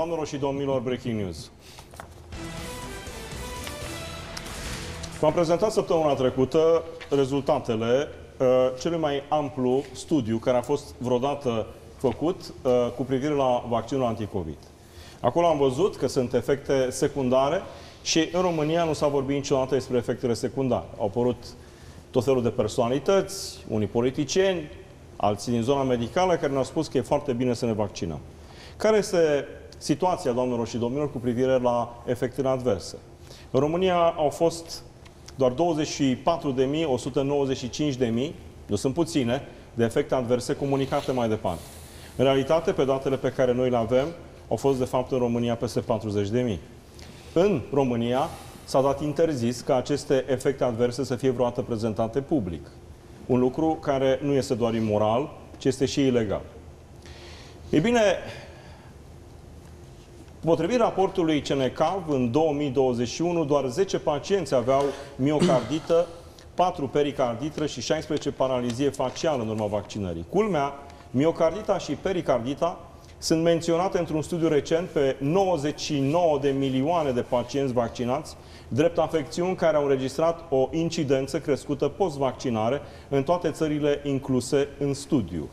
Doamnelor și domnilor, breaking news. V-am prezentat săptămâna trecută rezultatele uh, celui mai amplu studiu care a fost vreodată făcut uh, cu privire la vaccinul anticovid. Acolo am văzut că sunt efecte secundare și în România nu s-a vorbit niciodată despre efectele secundare. Au apărut tot felul de personalități, unii politicieni, alții din zona medicală, care ne-au spus că e foarte bine să ne vaccinăm. Care este situația, doamnelor și domnilor, cu privire la efectele adverse? În România au fost doar 24.195.000, nu sunt puține, de efecte adverse comunicate mai departe. În realitate, pe datele pe care noi le avem, au fost de fapt în România peste 40.000. În România s-a dat interzis ca aceste efecte adverse să fie vreodată prezentate public. Un lucru care nu este doar imoral, ci este și ilegal. Ei bine, Potrivit raportului CNCAV, în 2021, doar 10 pacienți aveau miocardită, 4 pericarditră și 16 paralizie facială în urma vaccinării. Culmea, miocardita și pericardita sunt menționate într-un studiu recent pe 99 de milioane de pacienți vaccinați, drept afecțiuni care au înregistrat o incidență crescută post-vaccinare în toate țările incluse în studiu.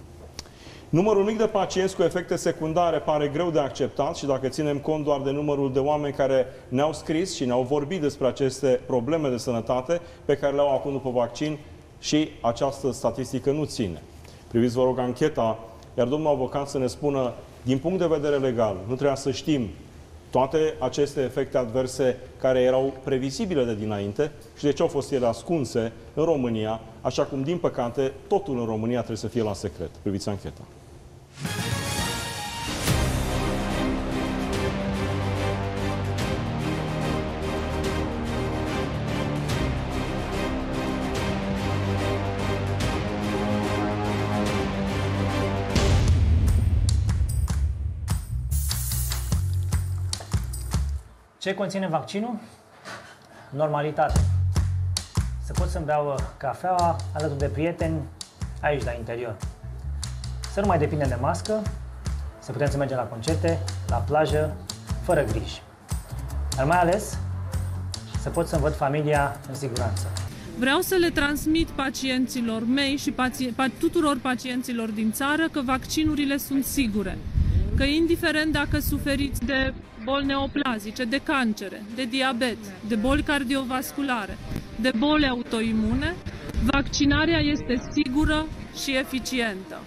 Numărul mic de pacienți cu efecte secundare pare greu de acceptat și dacă ținem cont doar de numărul de oameni care ne-au scris și ne-au vorbit despre aceste probleme de sănătate pe care le au acum după vaccin și această statistică nu ține. Priviți, vă rog, ancheta, iar domnul avocat să ne spună, din punct de vedere legal, nu trebuia să știm toate aceste efecte adverse care erau previzibile de dinainte și de ce au fost ele ascunse în România, așa cum, din păcate, totul în România trebuie să fie la secret. Priviți ancheta. Ce conține vaccinul? Normalitate. Să pot să-mi beau cafeaua alături de prieteni aici la interior. Să nu mai depindem de mască, să putem să mergem la concerte, la plajă, fără griji. Dar mai ales să pot să-mi văd familia în siguranță. Vreau să le transmit pacienților mei și paci- tuturor pacienților din țară că vaccinurile sunt sigure. Că indiferent dacă suferiți de boli neoplazice, de cancere, de diabet, de boli cardiovasculare, de boli autoimune, vaccinarea este sigură și eficientă.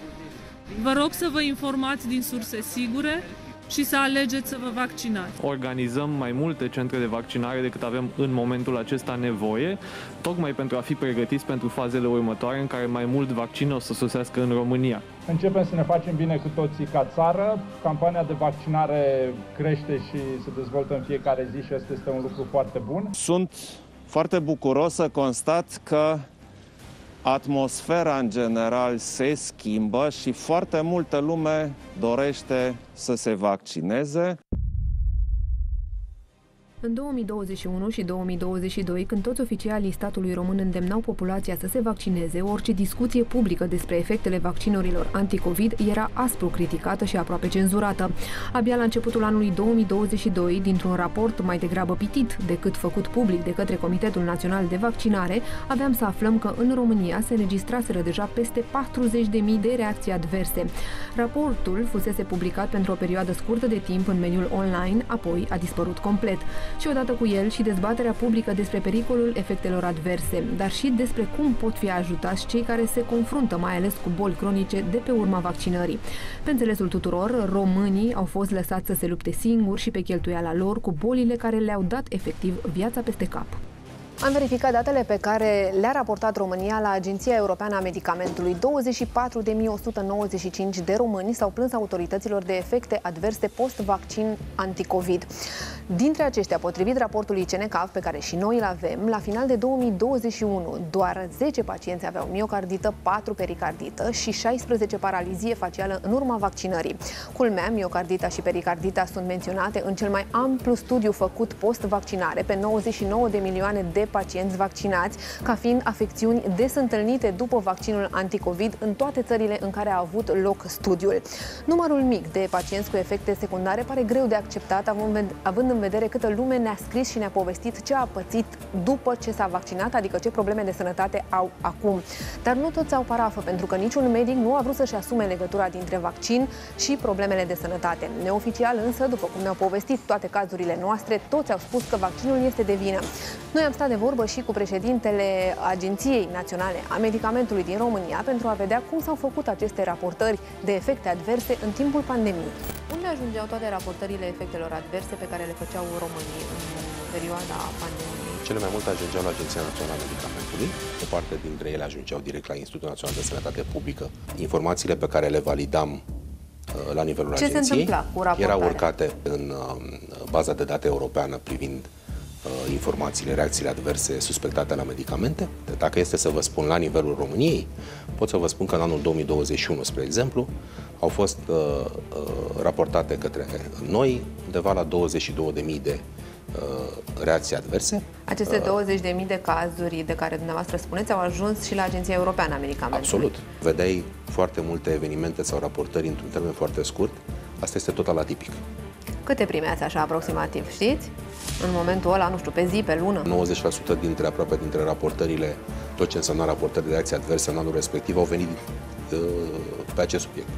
Vă rog să vă informați din surse sigure și să alegeți să vă vaccinați. Organizăm mai multe centre de vaccinare decât avem în momentul acesta nevoie, tocmai pentru a fi pregătiți pentru fazele următoare în care mai mult vaccin o să sosească în România. Începem să ne facem bine cu toții ca țară. Campania de vaccinare crește și se dezvoltă în fiecare zi și asta este un lucru foarte bun. Sunt foarte bucuros să constat că atmosfera în general se schimbă și foarte multă lume dorește să se vaccineze. În 2021 și 2022, când toți oficialii statului român îndemnau populația să se vaccineze, orice discuție publică despre efectele vaccinurilor anticovid era aspru criticată și aproape cenzurată. Abia la începutul anului 2022, dintr-un raport mai degrabă pitit decât făcut public de către Comitetul Național de Vaccinare, aveam să aflăm că în România se înregistraseră deja peste 40.000 de reacții adverse. Raportul fusese publicat pentru o perioadă scurtă de timp în meniul online, apoi a dispărut complet și odată cu el și dezbaterea publică despre pericolul efectelor adverse, dar și despre cum pot fi ajutați cei care se confruntă mai ales cu boli cronice de pe urma vaccinării. Pe înțelesul tuturor, românii au fost lăsați să se lupte singuri și pe cheltuiala lor cu bolile care le-au dat efectiv viața peste cap. Am verificat datele pe care le-a raportat România la Agenția Europeană a Medicamentului. 24.195 de români s-au plâns autorităților de efecte adverse post-vaccin anticovid. Dintre aceștia, potrivit raportului CNCAV, pe care și noi îl avem, la final de 2021, doar 10 pacienți aveau miocardită, 4 pericardită și 16 paralizie facială în urma vaccinării. Culmea, miocardita și pericardita sunt menționate în cel mai amplu studiu făcut post-vaccinare pe 99 de milioane de de pacienți vaccinați ca fiind afecțiuni des întâlnite după vaccinul anticovid în toate țările în care a avut loc studiul. Numărul mic de pacienți cu efecte secundare pare greu de acceptat, având în vedere câtă lume ne-a scris și ne-a povestit ce a pățit după ce s-a vaccinat, adică ce probleme de sănătate au acum. Dar nu toți au parafă, pentru că niciun medic nu a vrut să-și asume legătura dintre vaccin și problemele de sănătate. Neoficial însă, după cum ne-au povestit toate cazurile noastre, toți au spus că vaccinul este de vină. Noi am stat de vorbă și cu președintele Agenției Naționale a Medicamentului din România pentru a vedea cum s-au făcut aceste raportări de efecte adverse în timpul pandemiei. Unde ajungeau toate raportările efectelor adverse pe care le făceau românii în perioada pandemiei? Cele mai multe ajungeau la Agenția Națională a Medicamentului, o parte dintre ele ajungeau direct la Institutul Național de Sănătate Publică. Informațiile pe care le validam uh, la nivelul Ce agenției se erau urcate în uh, baza de date europeană privind uh, informațiile, reacțiile adverse suspectate la medicamente. Dacă este să vă spun la nivelul României, pot să vă spun că în anul 2021, spre exemplu, au fost uh, uh, raportate către noi undeva la 22.000 de uh, reacții adverse. Aceste 20.000 de cazuri de care dumneavoastră spuneți au ajuns și la Agenția Europeană a Medicamentului. Absolut. Vedeai foarte multe evenimente sau raportări într-un termen foarte scurt. Asta este total atipic. Câte primeați așa aproximativ, știți? În momentul ăla, nu știu, pe zi, pe lună? 90% dintre aproape dintre raportările, tot ce înseamnă raportări de reacții adverse în anul respectiv, au venit uh, pe acest subiect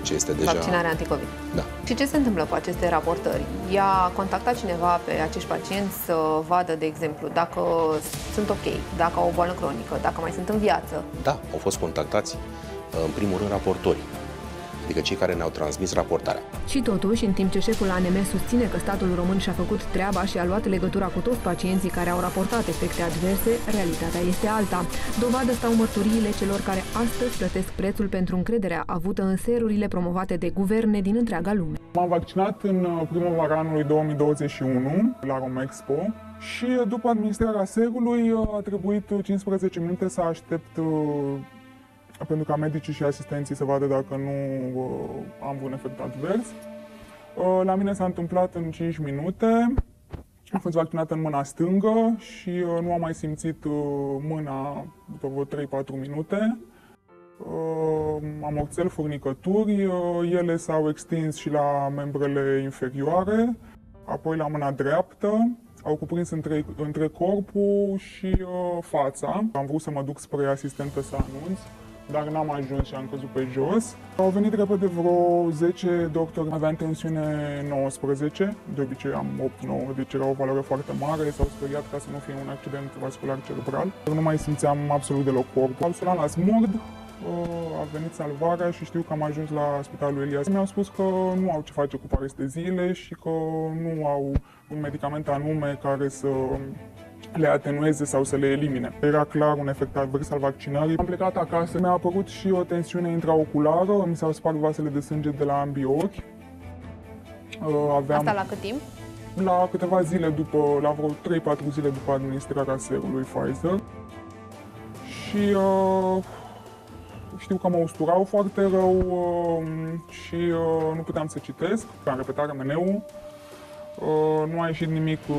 ceea ce este deja... Vaccinarea anticovid. Da. Și ce se întâmplă cu aceste raportări? I-a contactat cineva pe acești pacienți să vadă, de exemplu, dacă sunt ok, dacă au o boală cronică, dacă mai sunt în viață? Da, au fost contactați, în primul rând, raportorii adică cei care ne-au transmis raportarea. Și totuși, în timp ce șeful ANM susține că statul român și-a făcut treaba și a luat legătura cu toți pacienții care au raportat efecte adverse, realitatea este alta. Dovadă stau mărturiile celor care astăzi plătesc prețul pentru încrederea avută în serurile promovate de guverne din întreaga lume. M-am vaccinat în uh, primăvara anului 2021 la Romexpo și uh, după administrarea serului uh, a trebuit 15 minute să aștept pentru ca medicii și asistenții să vadă dacă nu uh, am un efect advers. Uh, la mine s-a întâmplat în 5 minute. Am fost vaccinat în mâna stângă și uh, nu am mai simțit uh, mâna după vreo 3-4 minute. Uh, am oțel furnicături, uh, ele s-au extins și la membrele inferioare, apoi la mâna dreaptă, au cuprins între, între corpul și uh, fața. Am vrut să mă duc spre asistentă să anunț dar n-am ajuns și am căzut pe jos. Au venit repede vreo 10 doctori, aveam tensiune 19, de obicei am 8-9, deci era o valoare foarte mare, s-au speriat ca să nu fie un accident vascular cerebral. Nu mai simțeam absolut deloc corpul. Am sunat la SMURD, a venit salvarea și știu că am ajuns la spitalul Elias. Mi-au spus că nu au ce face cu parestezile și că nu au un medicament anume care să le atenueze sau să le elimine. Era clar un efect advers al vaccinării. Am plecat acasă, mi-a apărut și o tensiune intraoculară, mi s-au spart vasele de sânge de la ambii ochi. Uh, aveam... Asta la cât timp? La câteva zile după, la vreo 3-4 zile după administrarea serului Pfizer. Și uh, știu că mă usturau foarte rău uh, și uh, nu puteam să citesc. Am repetat remeneu. Uh, nu a ieșit nimic uh,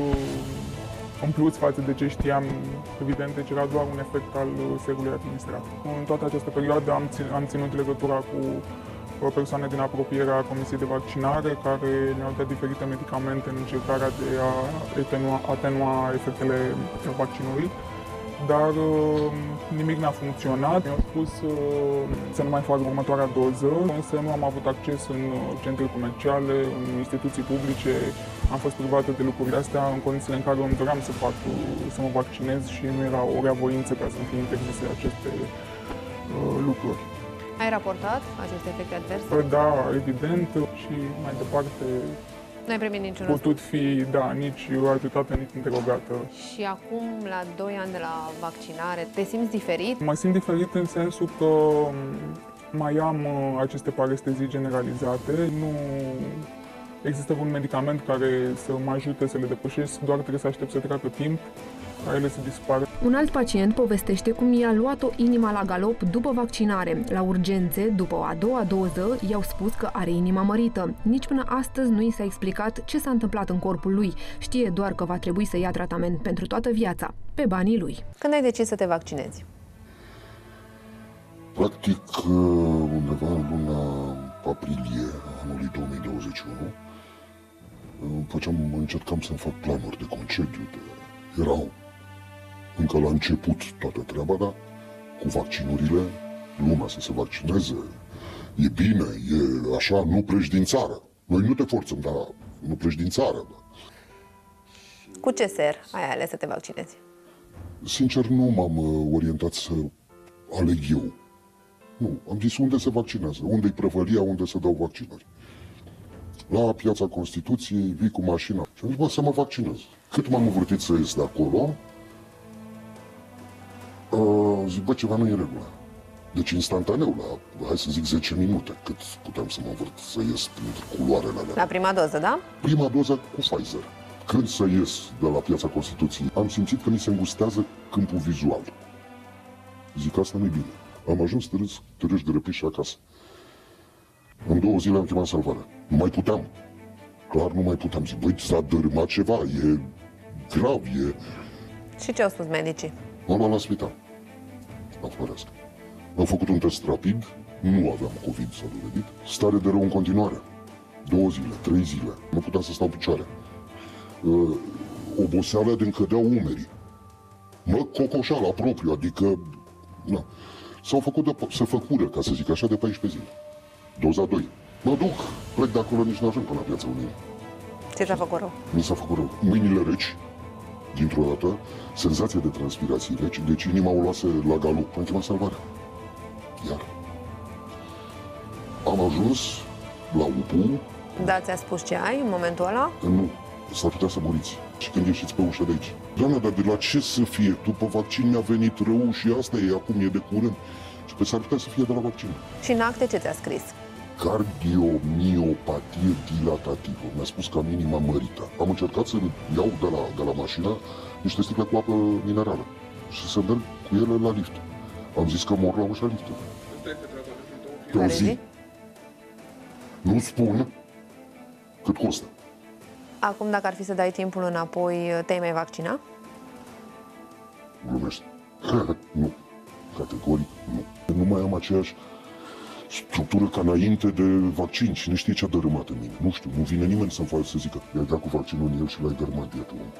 în plus față de ce știam, evident, deci era doar un efect al serului administrat. În toată această perioadă am, țin, am ținut legătura cu persoane din apropierea Comisiei de Vaccinare care ne-au dat diferite medicamente în încercarea de a atenua, atenua efectele vaccinului dar uh, nimic n-a funcționat. Mi-au spus uh, să nu mai fac următoarea doză, însă nu am avut acces în uh, centre comerciale, în instituții publice. Am fost privată de lucrurile astea în condițiile în care îmi doream să fac, să mă vaccinez și nu era o reavoință ca să-mi fie interzise aceste lucruri. Ai raportat aceste efecte adverse? Da, evident și mai departe nu ai primit niciun putut fi, da, nici ajutată, nici interogată. Și acum, la 2 ani de la vaccinare, te simți diferit? Mă simt diferit în sensul că mai am uh, aceste parestezii generalizate, nu există un medicament care să mă ajute să le depășesc, doar trebuie să aștept să treacă timp ca ele să dispară. Un alt pacient povestește cum i-a luat-o inima la galop după vaccinare. La urgențe, după a doua doză, i-au spus că are inima mărită. Nici până astăzi nu i s-a explicat ce s-a întâmplat în corpul lui. Știe doar că va trebui să ia tratament pentru toată viața, pe banii lui. Când ai decis să te vaccinezi? Practic, undeva în luna aprilie anului 2021, făceam, încercam să-mi fac planuri de concediu, de... erau încă la început toată treaba, dar cu vaccinurile, lumea să se vaccineze, e bine, e așa, nu pleci din țară. Noi nu te forțăm, dar nu pleci din țară. Da. Cu ce ser ai ales să te vaccinezi? Sincer, nu m-am uh, orientat să aleg eu. Nu, am zis unde se vaccinează, unde-i prăvălia, unde se dau vaccinări. La piața Constituției, vii cu mașina și am zis, bă, să mă vaccinez. Cât m-am învârtit să ies de acolo, uh, zic, bă, ceva nu e în regulă. Deci instantaneu, la, hai să zic, 10 minute, cât puteam să mă învârt, să ies printre culoarele alea. La prima doză, da? Prima doză cu Pfizer. Când să ies de la piața Constituției, am simțit că mi se îngustează câmpul vizual. Zic, asta nu e bine. Am ajuns târâs, târâși de răpiși și acasă. În două zile am chemat salvarea. Nu mai puteam. Clar nu mai puteam. Zic, băi, s-a dărâmat ceva, e grav, e... Și ce au spus medicii? M-am luat la spital. La Floreasca. Am făcut un test rapid, nu aveam COVID, s-a dovedit. Stare de rău în continuare. Două zile, trei zile. Nu puteam să stau picioare. Uh, oboseala de încădeau umerii. Mă cocoșala propriu, adică... Na. S-au făcut de, se făcură, ca să zic așa, de 14 zile. Doza 2. Mă duc, plec de acolo, nici nu ajung până la Piața Unirii. Ce ți-a făcut rău? Mi s-a făcut rău. Mâinile reci, dintr-o dată, senzație de transpirații reci, deci inima o luase la galop. Am chemat salvarea. Iar. Am ajuns la UPU. Da, ți-a spus ce ai în momentul ăla? Nu, s-ar putea să muriți. Și când ieșiți pe ușă de aici. Doamne, dar de la ce să fie? După vaccin mi-a venit rău și asta e, acum e de curând. Și pe s-ar putea să fie de la vaccin. Și în acte ce ți-a scris? Cardiomiopatie dilatativă. Mi-a spus că am inima mărită. Am încercat să iau de la, de la mașină niște sticle cu apă minerală și să merg cu ele la lift. Am zis că mor la ușa liftului. Pe o zi. Nu spun cât costă. Acum, dacă ar fi să dai timpul înapoi, te-ai mai vaccina? Glumești. nu. Categoric nu. Nu mai am aceeași structură ca înainte de vaccin. Cine știe ce a dărâmat în mine? Nu știu, nu vine nimeni să-mi facă să zică i-ai dat cu vaccinul în el și l-ai dărâmat, iată om.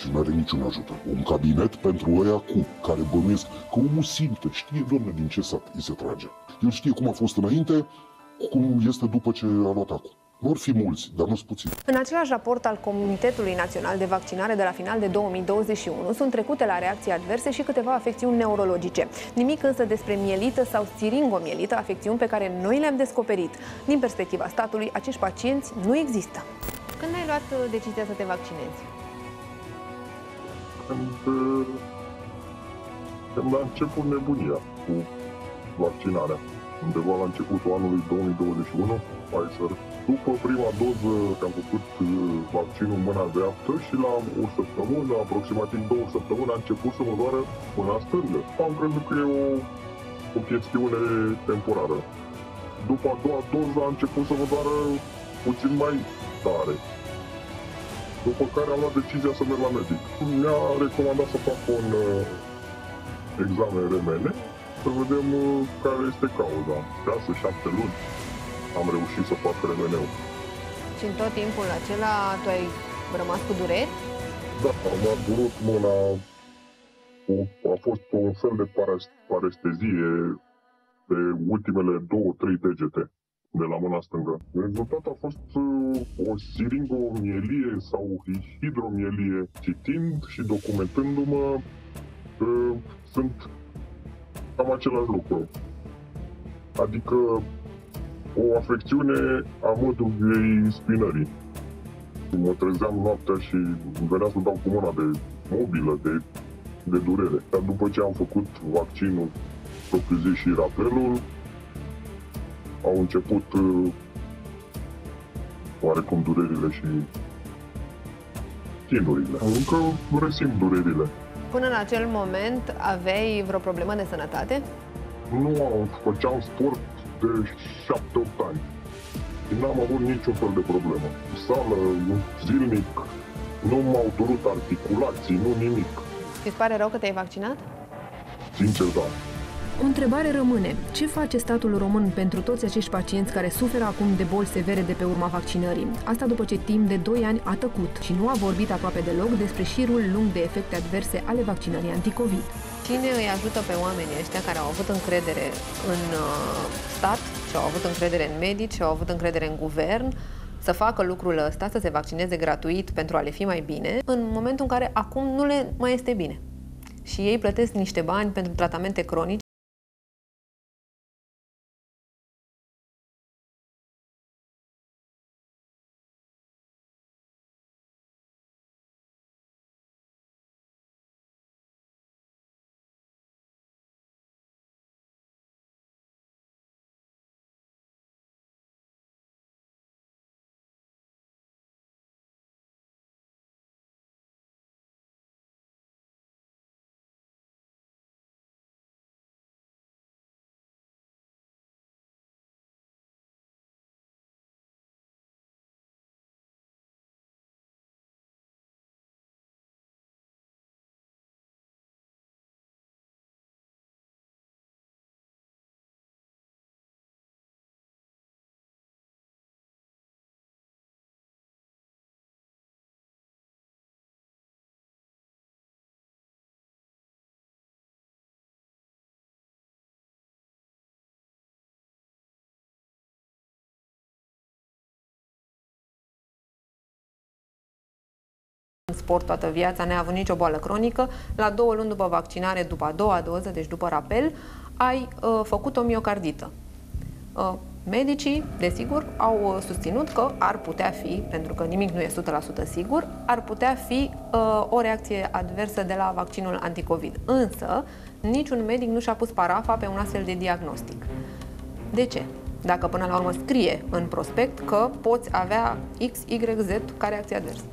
Și nu are niciun ajutor. Un cabinet pentru ăia cu care bănuiesc că omul simte, știe, doamne, din ce sat îi se trage. El știe cum a fost înainte, cum este după ce a luat acum. Nu ar fi mulți, dar nu sunt puțini. În același raport al Comitetului Național de Vaccinare de la final de 2021 sunt trecute la reacții adverse și câteva afecțiuni neurologice. Nimic însă despre mielită sau siringomielită, afecțiuni pe care noi le-am descoperit. Din perspectiva statului, acești pacienți nu există. Când ai luat uh, decizia să te vaccinezi? Când, uh, când a început nebunia cu vaccinarea, undeva la începutul anului 2021, Pfizer după prima doză am făcut uh, vaccinul în mâna dreaptă și la o săptămână, aproximativ două săptămâni, a început să mă doară mâna stângă. Am crezut că e o, o chestiune temporară. După a doua doză a început să mă doară puțin mai tare. După care am luat decizia să merg la medic. Mi-a recomandat să fac un uh, examen RMN, să vedem uh, care este cauza. 6-7 luni am reușit să fac remeneu. Și în tot timpul acela tu ai rămas cu dureri? Da, am durut mâna, a fost un fel de parestezie pe ultimele două, trei degete de la mâna stângă. Rezultatul a fost uh, o siringomielie sau hidromielie. Citind și documentându-mă, uh, sunt cam același lucru. Adică o afecțiune a mădughiei spinării. Mă trezeam noaptea și venea să dau cu mâna de mobilă, de, de durere. Dar după ce am făcut vaccinul propriu și rapelul, au început uh, oarecum durerile și chinurile. Încă resimt durerile. Până în acel moment aveai vreo problemă de sănătate? Nu făceam sport de 7-8 ani. Și n-am avut niciun fel de problemă. Sală, zilnic, nu m-au durut articulații, nu nimic. Îți pare rău că te-ai vaccinat? Sincer, da. O întrebare rămâne. Ce face statul român pentru toți acești pacienți care suferă acum de boli severe de pe urma vaccinării? Asta după ce timp de 2 ani a tăcut și nu a vorbit aproape deloc despre șirul lung de efecte adverse ale vaccinării anticovid. Cine îi ajută pe oamenii ăștia care au avut încredere în uh, stat și au avut încredere în medici și au avut încredere în guvern să facă lucrul ăsta, să se vaccineze gratuit pentru a le fi mai bine, în momentul în care acum nu le mai este bine. Și ei plătesc niște bani pentru tratamente cronice în sport toată viața, neavând nicio boală cronică, la două luni după vaccinare, după a doua doză, deci după rapel, ai uh, făcut o miocardită. Uh, medicii, desigur, au uh, susținut că ar putea fi, pentru că nimic nu e 100% sigur, ar putea fi uh, o reacție adversă de la vaccinul anticovid. Însă, niciun medic nu și-a pus parafa pe un astfel de diagnostic. De ce? Dacă până la urmă scrie în prospect că poți avea X, Y, Z ca reacție adversă.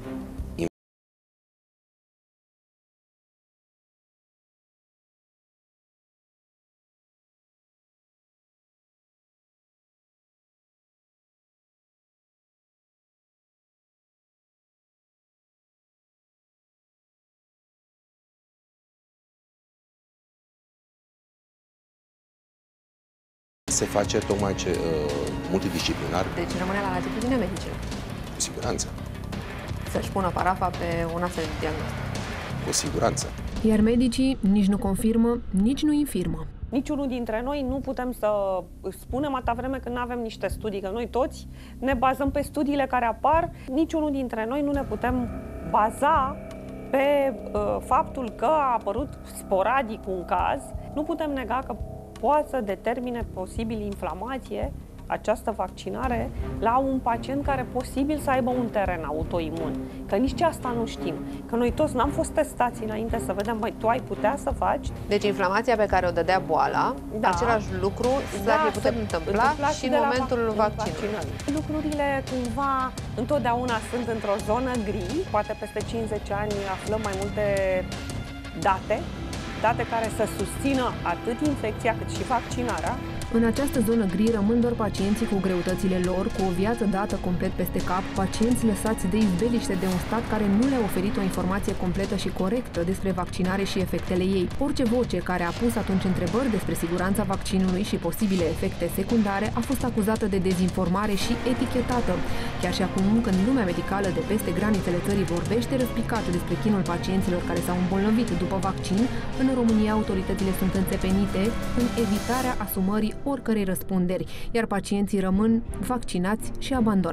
Se face tocmai ce, uh, multidisciplinar, Deci rămâne la latitudinea medicilor cu siguranță. să-și pună parafa pe un astfel de diagnostic. Cu siguranță. Iar medicii nici nu confirmă, nici nu infirmă. Niciunul dintre noi nu putem să spunem atâta vreme când nu avem niște studii, că noi toți ne bazăm pe studiile care apar. Niciunul dintre noi nu ne putem baza pe uh, faptul că a apărut sporadic un caz. Nu putem nega că poate să determine posibil inflamație această vaccinare la un pacient care posibil să aibă un teren autoimun. Că nici asta nu știm. Că noi toți n-am fost testați înainte să vedem, băi, tu ai putea să faci Deci inflamația pe care o dădea boala, Da. același lucru s-ar fi putut se întâmpla, și în de la momentul vac- vaccinării. Lucrurile cumva întotdeauna sunt într-o zonă gri, poate peste 50 ani aflăm mai multe date, date care să susțină atât infecția cât și vaccinarea. În această zonă gri rămân doar pacienții cu greutățile lor, cu o viață dată complet peste cap, pacienți lăsați de izbeliște de un stat care nu le-a oferit o informație completă și corectă despre vaccinare și efectele ei. Orice voce care a pus atunci întrebări despre siguranța vaccinului și posibile efecte secundare a fost acuzată de dezinformare și etichetată. Chiar și acum, când lumea medicală de peste granițele țării vorbește răspicat despre chinul pacienților care s-au îmbolnăvit după vaccin, în România autoritățile sunt înțepenite în evitarea asumării oricărei răspunderi, iar pacienții rămân vaccinați și abandonați.